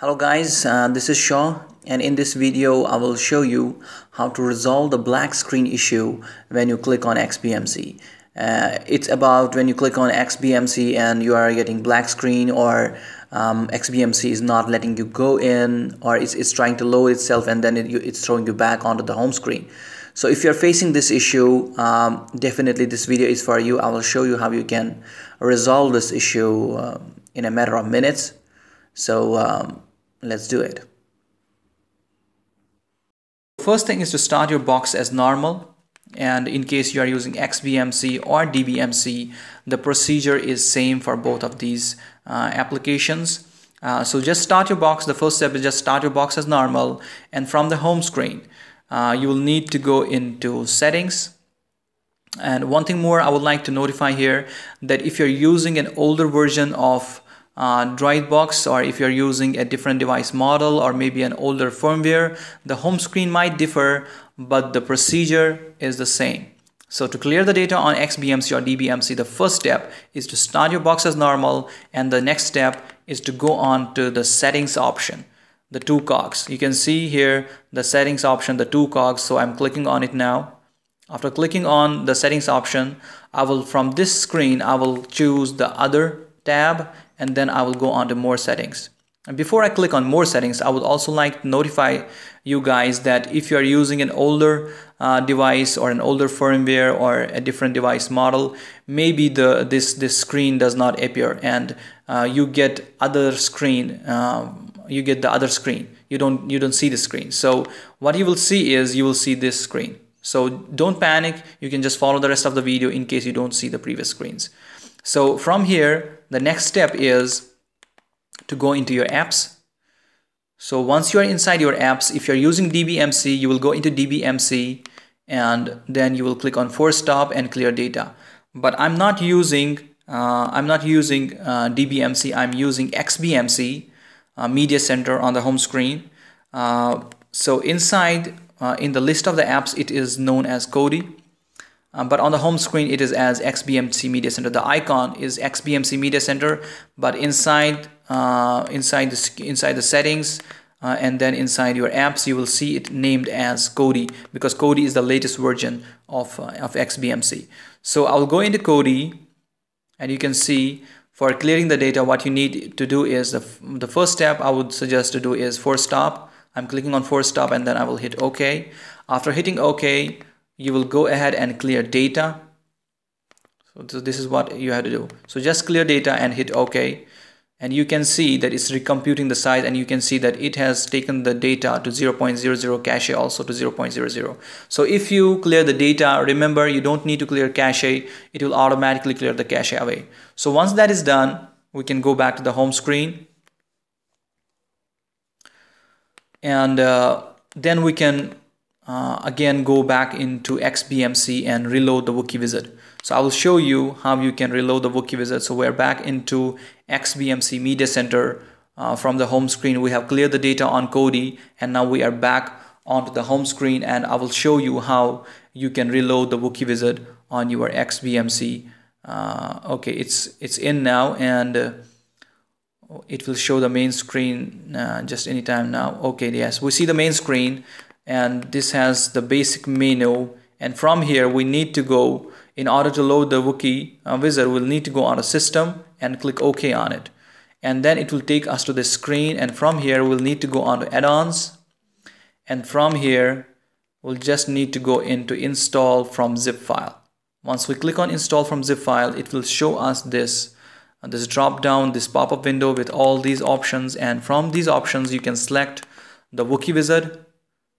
Hello guys, uh, this is Shaw and in this video I will show you how to resolve the black screen issue when you click on XBMC. Uh, it's about when you click on XBMC and you are getting black screen or um, XBMC is not letting you go in or it's, it's trying to load itself and then it, it's throwing you back onto the home screen. So if you're facing this issue, um, definitely this video is for you. I will show you how you can resolve this issue uh, in a matter of minutes. So um, let's do it. First thing is to start your box as normal and in case you are using XBMC or DBMC the procedure is same for both of these uh, applications. Uh, so just start your box the first step is just start your box as normal and from the home screen uh, you will need to go into settings and one thing more I would like to notify here that if you're using an older version of uh, DroidBox or if you're using a different device model or maybe an older firmware, the home screen might differ, but the procedure is the same. So to clear the data on XBMC or DBMC, the first step is to start your box as normal and the next step is to go on to the settings option, the two cogs. You can see here the settings option, the two cogs. So I'm clicking on it now. After clicking on the settings option, I will from this screen, I will choose the other tab and then I will go on to more settings. And before I click on more settings, I would also like to notify you guys that if you are using an older uh, device or an older firmware or a different device model, maybe the this this screen does not appear and uh, you get other screen. Um, you get the other screen. You don't you don't see the screen. So what you will see is you will see this screen. So don't panic. You can just follow the rest of the video in case you don't see the previous screens. So from here, the next step is to go into your apps. So once you are inside your apps, if you're using DBMC, you will go into DBMC and then you will click on force stop and clear data. But I'm not using uh, I'm not using uh, DBMC. I'm using XBMC uh, Media Center on the home screen. Uh, so inside uh, in the list of the apps, it is known as Kodi. Um, but on the home screen it is as XBMC Media Center. The icon is XBMC Media Center, but inside uh, inside the inside the settings uh, and then inside your apps you will see it named as Kodi because Kodi is the latest version of uh, of XBMC. So I will go into Kodi, and you can see for clearing the data what you need to do is the, the first step I would suggest to do is force stop. I'm clicking on force stop and then I will hit OK. After hitting OK you will go ahead and clear data. So this is what you have to do. So just clear data and hit ok. And you can see that it's recomputing the size and you can see that it has taken the data to 0.00 cache also to 0.00 so if you clear the data remember you don't need to clear cache. It will automatically clear the cache away. So once that is done we can go back to the home screen. And uh, then we can uh, again go back into XBMC and reload the Wookie wizard. So I will show you how you can reload the Wookie wizard. So we're back into XBMC Media Center. Uh, from the home screen, we have cleared the data on Kodi and now we are back onto the home screen and I will show you how you can reload the Wookie wizard on your XBMC. Uh, okay, it's it's in now and uh, it will show the main screen uh, just anytime now. Okay, yes, we see the main screen and this has the basic menu. And from here we need to go in order to load the Wookie uh, wizard we'll need to go on a system and click OK on it. And then it will take us to the screen and from here we'll need to go on to add-ons. And from here we'll just need to go into install from zip file. Once we click on install from zip file it will show us this uh, this drop down this pop-up window with all these options. And from these options you can select the Wookie wizard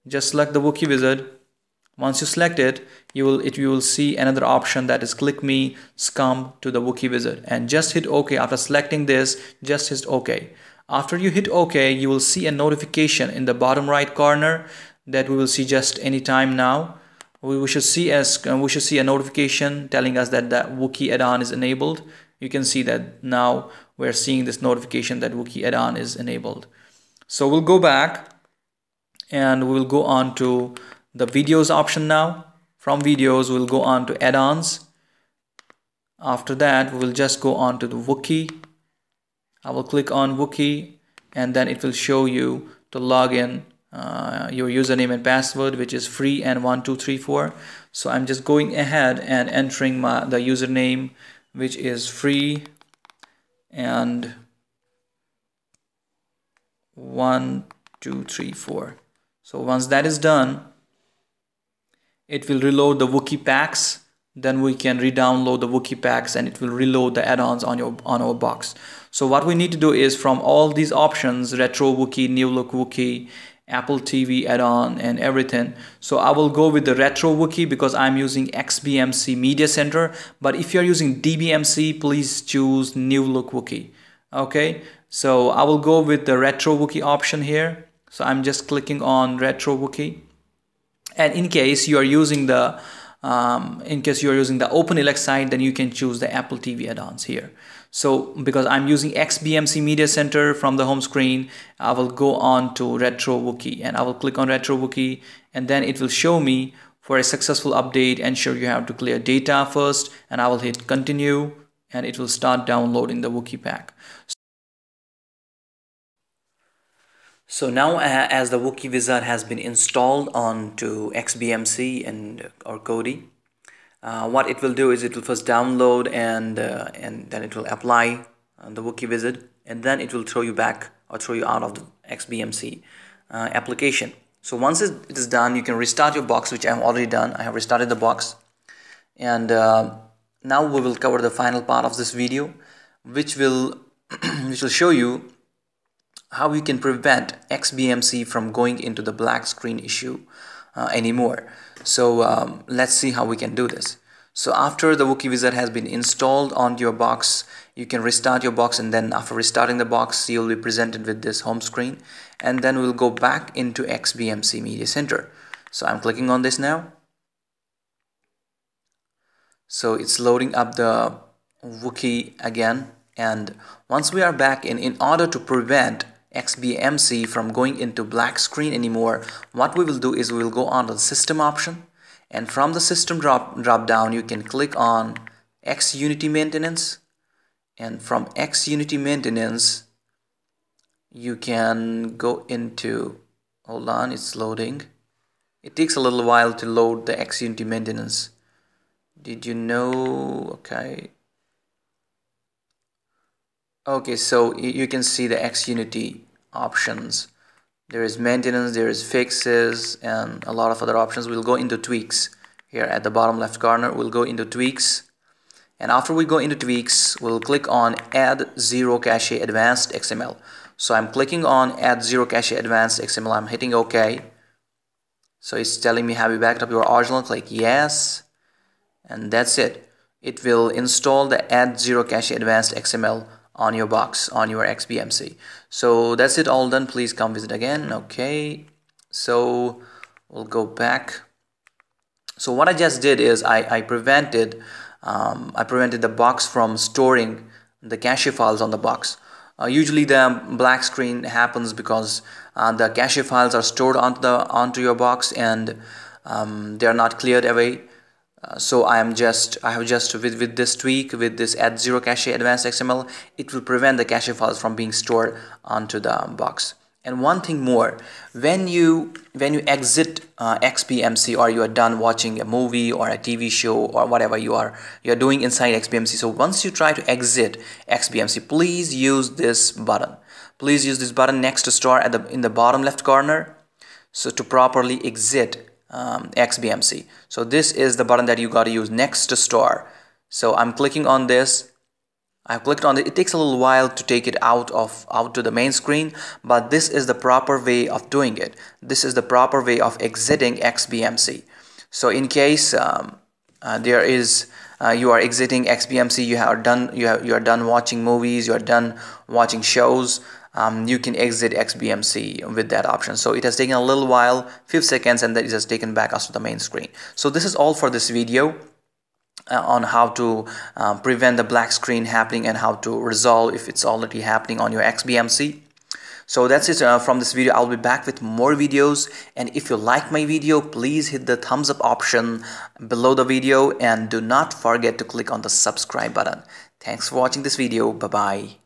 just select the Wookie wizard. Once you select it you will it you will see another option that is click me scum to the Wookie wizard. And just hit ok. After selecting this just hit ok. After you hit ok you will see a notification in the bottom right corner that we will see just anytime now. We should see as uh, we should see a notification telling us that that Wookie add-on is enabled. You can see that now we're seeing this notification that Wookie add-on is enabled. So we'll go back and we will go on to the videos option now. From videos we'll go on to add-ons. After that we will just go on to the Wookie. I will click on Wookie and then it will show you to log in uh, your username and password which is free and 1234 so I'm just going ahead and entering my the username which is free and 1234 so once that is done it will reload the Wookie packs. Then we can re-download the Wookie packs and it will reload the add-ons on your on our box. So what we need to do is from all these options retro Wookie new look Wookie Apple TV add-on and everything. So I will go with the retro Wookie because I'm using XBMC Media Center. But if you're using DBMC please choose new look Wookie okay? So I will go with the retro Wookie option here so I'm just clicking on retro Wookie and in case you are using the um, in case you are using the OpenELEC site then you can choose the Apple TV add-ons here. So because I'm using XBMC Media Center from the home screen I will go on to Retro Wookie and I will click on Retro Wookie and then it will show me for a successful update ensure you have to clear data first. And I will hit continue and it will start downloading the Wookie pack So now uh, as the Wookie Wizard has been installed onto XBMC and or Kodi, uh, what it will do is it will first download and uh, and then it will apply uh, the Wookie Wizard and then it will throw you back or throw you out of the XBMC uh, application. So once it is done, you can restart your box, which I have already done. I have restarted the box, and uh, now we will cover the final part of this video, which will which will show you how you can prevent XBMC from going into the black screen issue uh, anymore. So um, let's see how we can do this. So after the Wookie Wizard has been installed on your box, you can restart your box and then after restarting the box, you'll be presented with this home screen and then we'll go back into XBMC Media Center. So I'm clicking on this now. So it's loading up the Wookie again and once we are back in, in order to prevent XBMC from going into black screen anymore, what we will do is we will go on to the system option. And from the system drop, drop down you can click on XUnity maintenance. And from XUnity maintenance you can go into hold on it's loading. It takes a little while to load the XUnity maintenance. Did you know? Okay okay so you can see the xunity options. There is maintenance there is fixes and a lot of other options. We'll go into tweaks here at the bottom left corner. We'll go into tweaks. And after we go into tweaks we'll click on add zero cache advanced xml so i'm clicking on add zero cache advanced xml i'm hitting ok. So it's telling me have you backed up your original? Click yes. And that's it. It will install the add zero cache advanced xml on your box on your XBMC so that's it all done. Please come visit again. Okay. So we'll go back. So what I just did is I, I prevented um, I prevented the box from storing the cache files on the box. Uh, usually the black screen happens because uh, the cache files are stored onto the onto your box and um, they are not cleared away uh, so I am just I have just with, with this tweak with this add zero cache advanced XML it will prevent the cache files from being stored onto the box. And one thing more when you when you exit uh, XBMC or you are done watching a movie or a TV show or whatever you are you're doing inside XBMC so once you try to exit XBMC please use this button. Please use this button next to store at the in the bottom left corner so to properly exit um, XBMC. So this is the button that you got to use next to store. So I'm clicking on this. I've clicked on it. It takes a little while to take it out of out to the main screen, but this is the proper way of doing it. This is the proper way of exiting XBMC. So in case um, uh, there is uh, you are exiting XBMC, you are done you have you are done watching movies, you are done watching shows um, you can exit XBMC with that option. So it has taken a little while, few seconds, and then it has taken back us to the main screen. So this is all for this video. Uh, on how to uh, prevent the black screen happening and how to resolve if it's already happening on your XBMC. So that's it uh, from this video. I'll be back with more videos and if you like my video, please hit the thumbs up option below the video and do not forget to click on the subscribe button. Thanks for watching this video. Bye-bye.